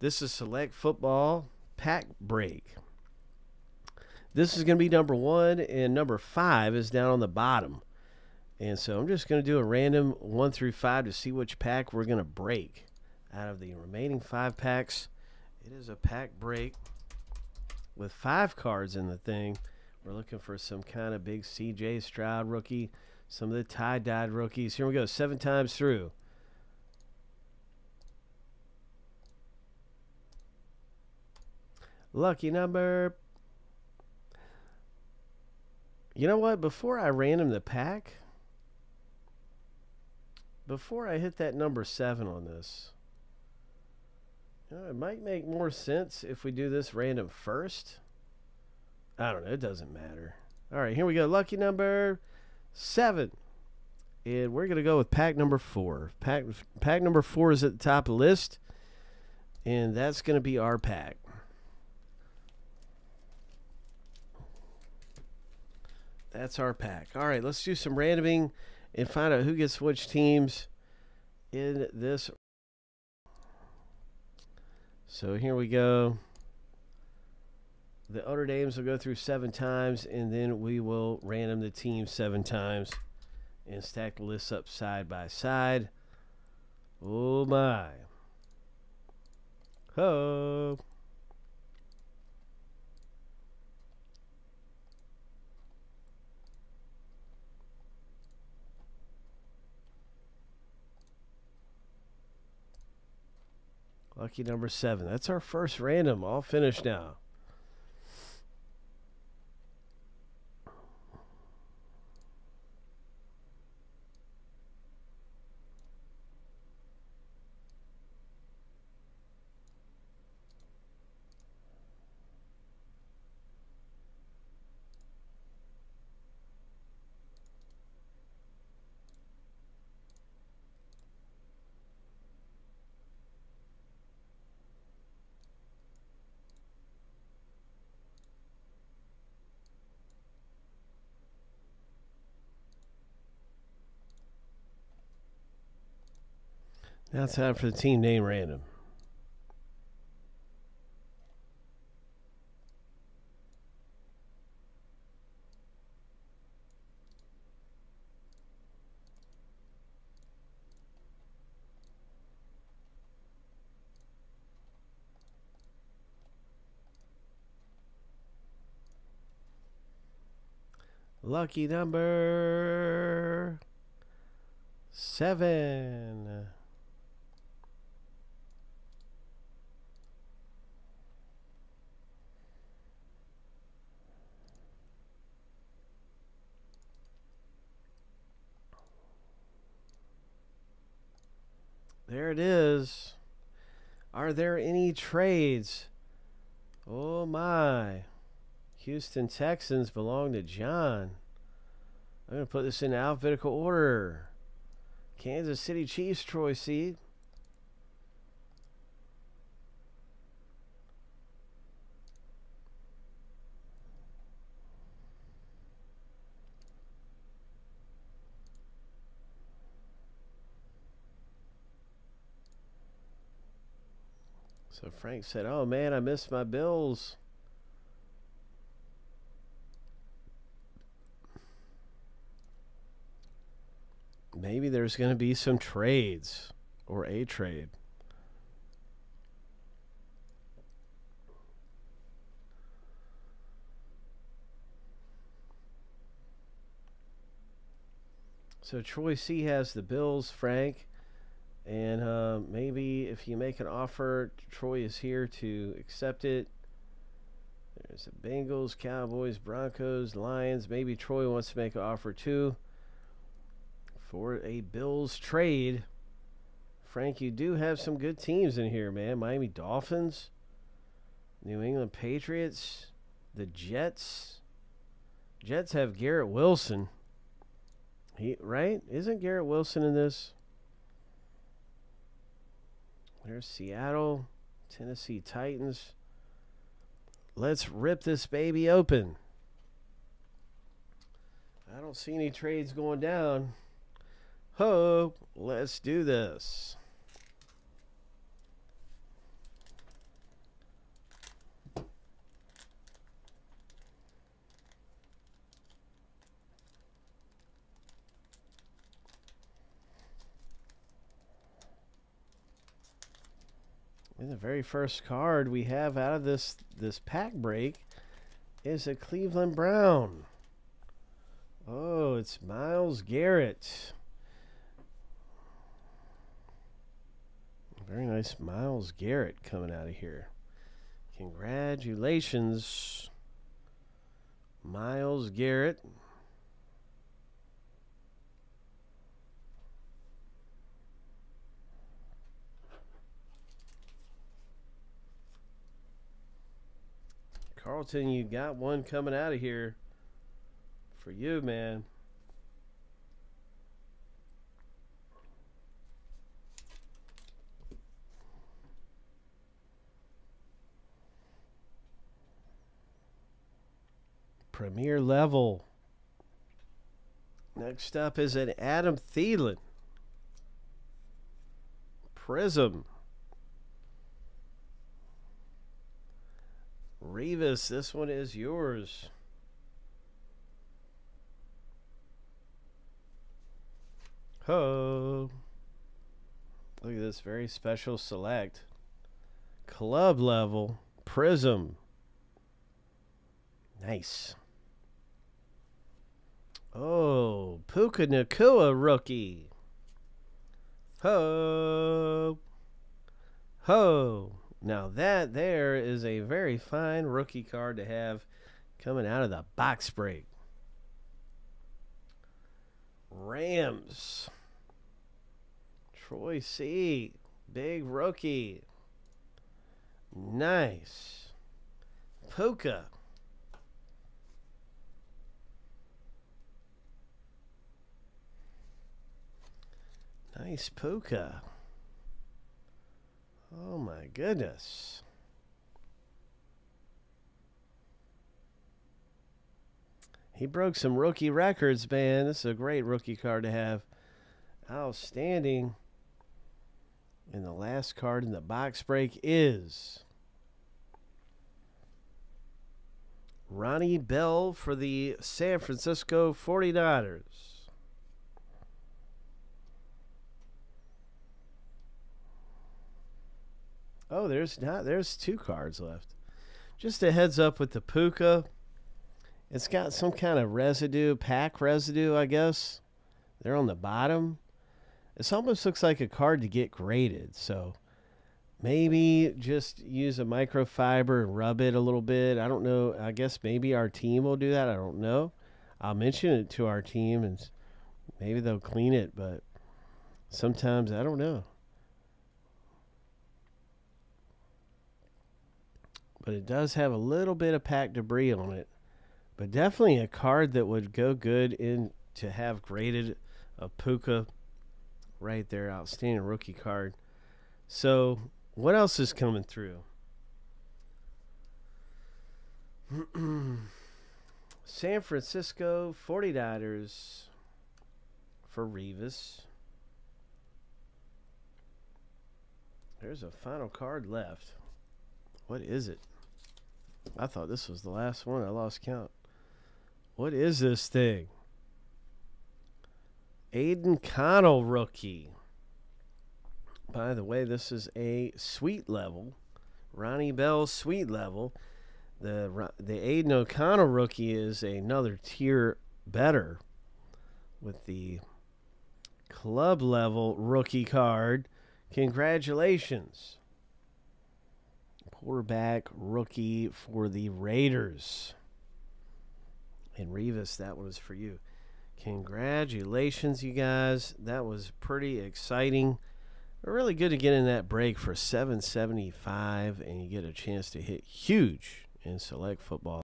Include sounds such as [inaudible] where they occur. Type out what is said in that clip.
This is Select Football Pack Break. This is going to be number one, and number five is down on the bottom. And so I'm just going to do a random one through five to see which pack we're going to break out of the remaining five packs. It is a pack break with five cards in the thing. We're looking for some kind of big CJ Stroud rookie, some of the tie dyed rookies. Here we go, seven times through. Lucky number. You know what? Before I random the pack, before I hit that number seven on this, you know, it might make more sense if we do this random first. I don't know. It doesn't matter. All right, here we go. Lucky number seven. And we're going to go with pack number four. Pack, pack number four is at the top of the list. And that's going to be our pack. That's our pack. All right, let's do some randoming and find out who gets which teams in this. So here we go. The other names will go through seven times, and then we will random the team seven times and stack the lists up side by side. Oh my. Ho. Lucky number seven. That's our first random. All finished now. Now it's time for the team name random. Lucky number seven. It is. Are there any trades? Oh my. Houston Texans belong to John. I'm going to put this in alphabetical order. Kansas City Chiefs, Troy Seed. So Frank said, "Oh man, I missed my bills." Maybe there's going to be some trades or a trade. So Troy C has the Bills, Frank. And uh, maybe if you make an offer, Troy is here to accept it. There's the Bengals, Cowboys, Broncos, Lions. Maybe Troy wants to make an offer too for a Bills trade. Frank, you do have some good teams in here, man. Miami Dolphins, New England Patriots, the Jets. Jets have Garrett Wilson. He right? Isn't Garrett Wilson in this? There's Seattle, Tennessee Titans. Let's rip this baby open. I don't see any trades going down. Ho, let's do this. The very first card we have out of this this pack break is a Cleveland Brown. Oh, it's Myles Garrett. Very nice Myles Garrett coming out of here. Congratulations, Myles Garrett. Carlton, you got one coming out of here for you, man. Premier level. Next up is an Adam Thielen. Prism. Revis, this one is yours. Ho. Look at this very special select. Club level prism. Nice. Oh, Puka Nacua rookie. Ho. Ho. Now that there is a very fine rookie card to have coming out of the box break. Rams. Troy C. Big rookie. Nice. Puka. Nice Puka. Oh my goodness. He broke some rookie records, man. This is a great rookie card to have. Outstanding. And the last card in the box break is Ronnie Bell for the San Francisco 49ers. Oh, there's not. There's two cards left. Just a heads up with the Puka. It's got some kind of residue, pack residue, I guess. They're on the bottom. This almost looks like a card to get graded. So maybe just use a microfiber and rub it a little bit. I don't know. I guess maybe our team will do that. I don't know. I'll mention it to our team and maybe they'll clean it, but sometimes I don't know. But it does have a little bit of pack debris on it. But definitely a card that would go good in to have graded a Puka right there. Outstanding rookie card. So, what else is coming through? [clears throat] San Francisco 49ers for Revis. There's a final card left. What is it? I thought this was the last one. I lost count. What is this thing? Aidan Connell rookie. By the way, this is a suite level. Ronnie Bell suite level. The the Aidan O'Connell rookie is another tier better with the club level rookie card. Congratulations quarterback rookie for the Raiders. And Revis, that was for you. Congratulations, you guys. That was pretty exciting. Really good to get in that break for 775 and you get a chance to hit huge in select football.